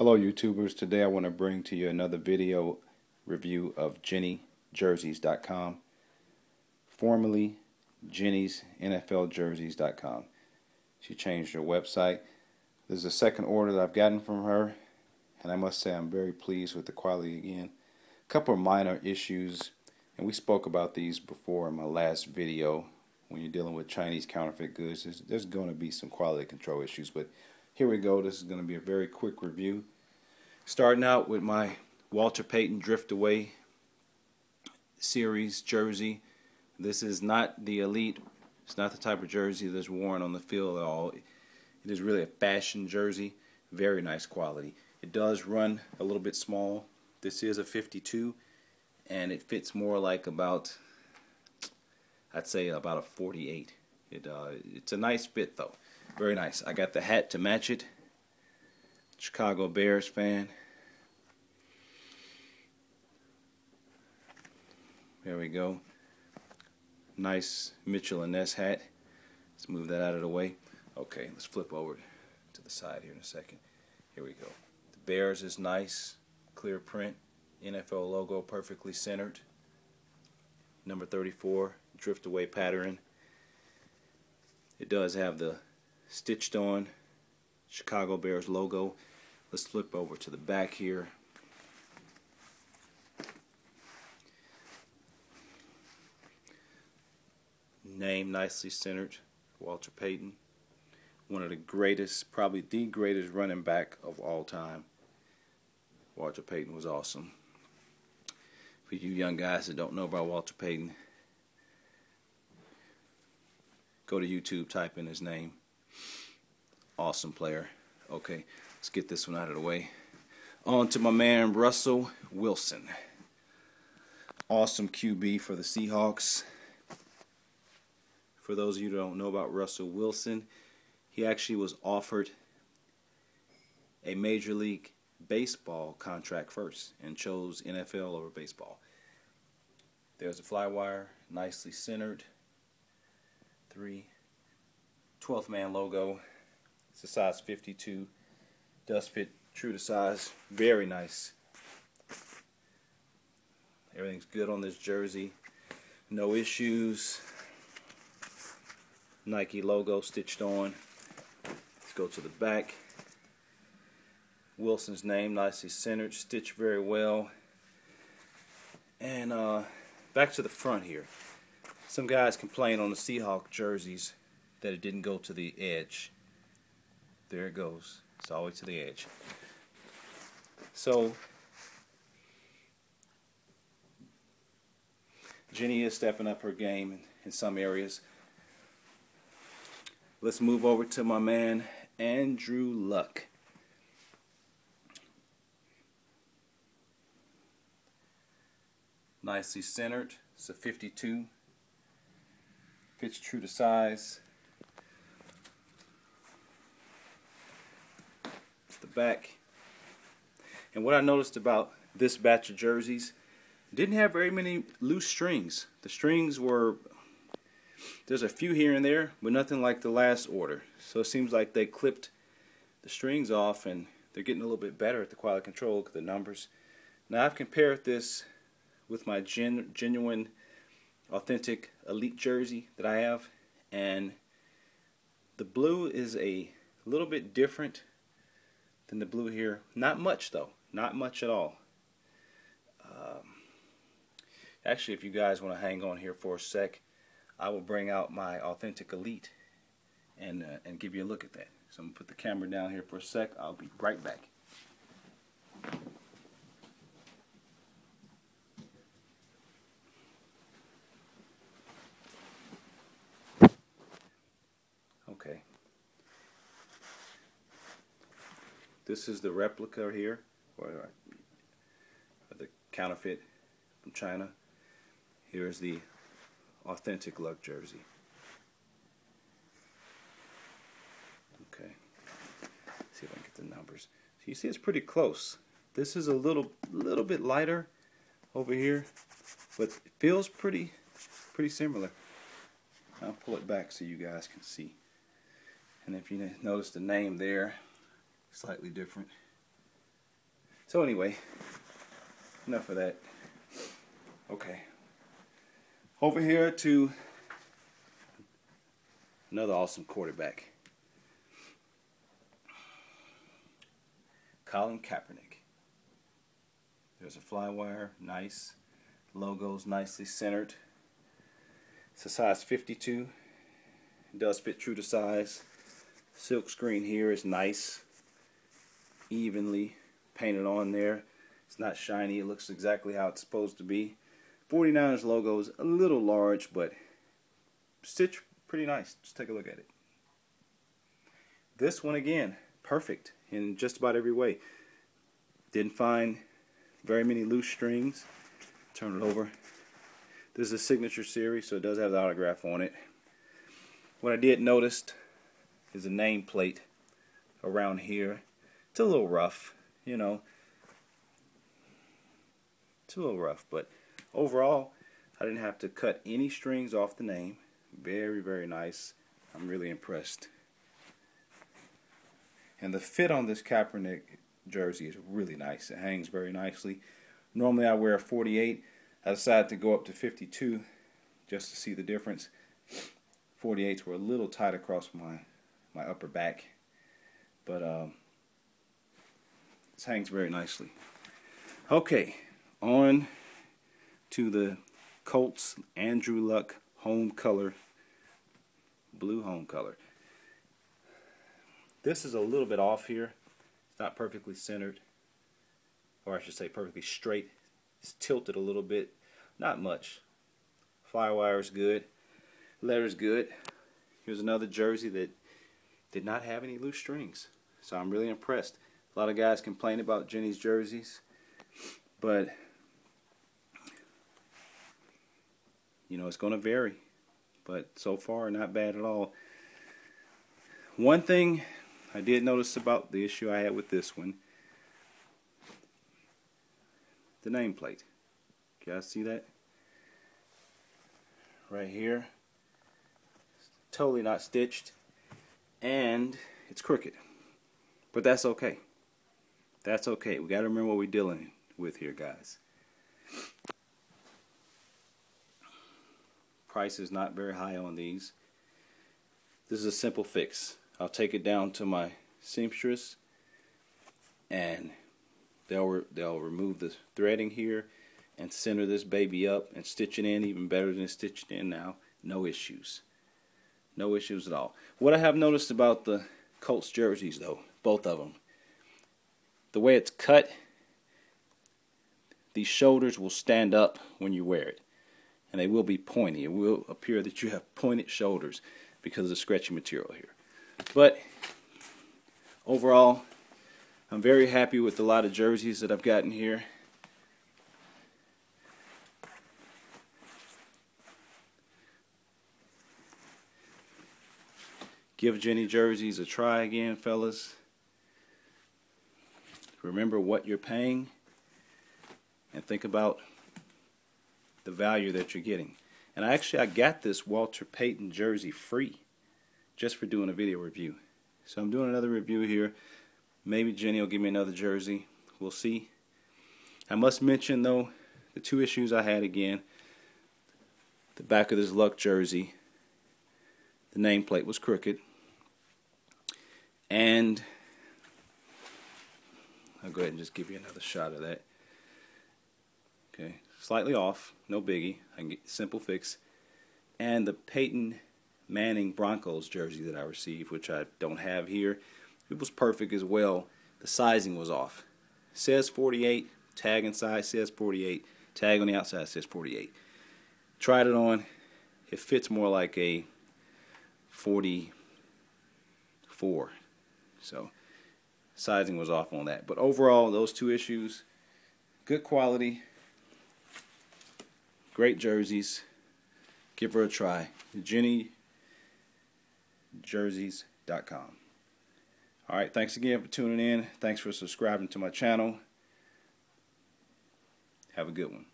Hello YouTubers, today I want to bring to you another video review of JennyJerseys.com formerly Jenny's NFLJerseys.com She changed her website. This is the second order that I've gotten from her and I must say I'm very pleased with the quality again. A couple of minor issues and we spoke about these before in my last video when you're dealing with Chinese counterfeit goods there's, there's going to be some quality control issues but here we go. This is going to be a very quick review. Starting out with my Walter Payton Drift Away series jersey. This is not the elite. It's not the type of jersey that's worn on the field at all. It is really a fashion jersey. Very nice quality. It does run a little bit small. This is a 52 and it fits more like about I'd say about a 48. It uh, it's a nice fit though. Very nice. I got the hat to match it. Chicago Bears fan. There we go. Nice Mitchell and Ness hat. Let's move that out of the way. Okay, let's flip over to the side here in a second. Here we go. The Bears is nice, clear print, NFL logo perfectly centered. Number 34, drift away pattern. It does have the stitched on Chicago Bears logo. Let's flip over to the back here. Name nicely centered, Walter Payton. One of the greatest, probably the greatest running back of all time. Walter Payton was awesome. For you young guys that don't know about Walter Payton, go to YouTube, type in his name. Awesome player. Okay, let's get this one out of the way. On to my man Russell Wilson. Awesome QB for the Seahawks. For those of you who don't know about Russell Wilson, he actually was offered a Major League Baseball contract first and chose NFL over baseball. There's a fly wire, nicely centered. Three. 12th man logo. It's a size 52. Does fit true to size. Very nice. Everything's good on this jersey. No issues. Nike logo stitched on. Let's go to the back. Wilson's name nicely centered, stitched very well. And uh, back to the front here. Some guys complain on the Seahawk jerseys that it didn't go to the edge. There it goes. It's all the way to the edge. So, Jenny is stepping up her game in, in some areas. Let's move over to my man, Andrew Luck. Nicely centered. It's a 52. Fits true to size. Back. And what I noticed about this batch of jerseys, didn't have very many loose strings. The strings were, there's a few here and there, but nothing like the last order. So it seems like they clipped the strings off and they're getting a little bit better at the quality control, look at the numbers. Now I've compared this with my gen genuine, authentic elite jersey that I have, and the blue is a little bit different the blue here. Not much though, not much at all. Um, actually, if you guys want to hang on here for a sec, I will bring out my Authentic Elite and, uh, and give you a look at that. So I'm going to put the camera down here for a sec. I'll be right back. This is the replica here, or uh, the counterfeit from China. Here's the authentic Luck jersey. Okay, see if I can get the numbers. So you see it's pretty close. This is a little, little bit lighter over here, but it feels pretty, pretty similar. I'll pull it back so you guys can see. And if you notice the name there, slightly different. So anyway, enough of that. Okay. Over here to another awesome quarterback. Colin Kaepernick. There's a flywire, nice. Logo's nicely centered. It's a size 52. It does fit true to size. Silk screen here is nice. Evenly painted on there. It's not shiny. It looks exactly how it's supposed to be. 49ers logo is a little large, but stitch pretty nice. Just take a look at it. This one again, perfect in just about every way. Didn't find very many loose strings. Turn it over. This is a signature series, so it does have the autograph on it. What I did notice is a nameplate around here. It's a little rough, you know. It's a little rough, but overall, I didn't have to cut any strings off the name. Very, very nice. I'm really impressed. And the fit on this Kaepernick jersey is really nice. It hangs very nicely. Normally I wear a 48. I decided to go up to 52 just to see the difference. 48s were a little tight across my my upper back, but um, hangs very nicely. Okay, on to the Colts Andrew Luck home color, blue home color. This is a little bit off here. It's not perfectly centered, or I should say perfectly straight. It's tilted a little bit, not much. Flywire is good, letter's good. Here's another jersey that did not have any loose strings, so I'm really impressed. A lot of guys complain about Jenny's jerseys, but you know it's going to vary. But so far, not bad at all. One thing I did notice about the issue I had with this one. The nameplate. You guys see that? Right here. It's totally not stitched. And it's crooked. But that's okay. That's okay. We got to remember what we're dealing with here, guys. Price is not very high on these. This is a simple fix. I'll take it down to my seamstress and they'll re they'll remove the threading here and center this baby up and stitch it in even better than it's stitched in now no issues no issues at all what I have noticed about the Colts jerseys though both of them the way it's cut these shoulders will stand up when you wear it and they will be pointy it will appear that you have pointed shoulders because of the stretchy material here but overall, I'm very happy with a lot of jerseys that I've gotten here. Give Jenny jerseys a try again, fellas. Remember what you're paying and think about the value that you're getting. And actually, I got this Walter Payton jersey free just for doing a video review. So I'm doing another review here. Maybe Jenny will give me another jersey. We'll see. I must mention though the two issues I had again. The back of this Luck jersey, the nameplate was crooked. And I'll go ahead and just give you another shot of that. Okay, slightly off, no biggie. I can get simple fix. And the Peyton Manning Broncos jersey that I received, which I don't have here. It was perfect as well. The sizing was off. says 48, tag inside says 48, tag on the outside says 48. Tried it on. It fits more like a 44. So sizing was off on that. But overall, those two issues, good quality, great jerseys. Give her a try. Jenny jerseys.com. All right, thanks again for tuning in. Thanks for subscribing to my channel. Have a good one.